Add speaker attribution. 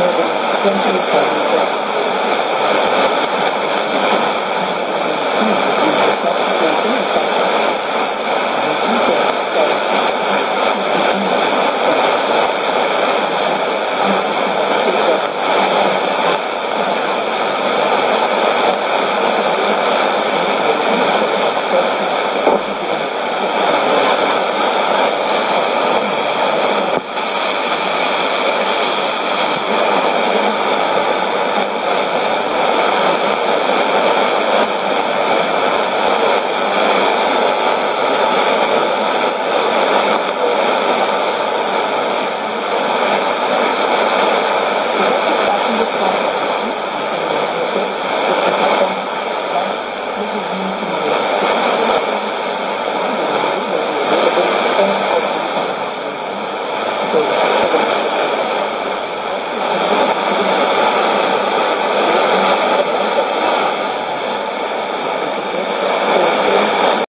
Speaker 1: ので、全部一体 Santos.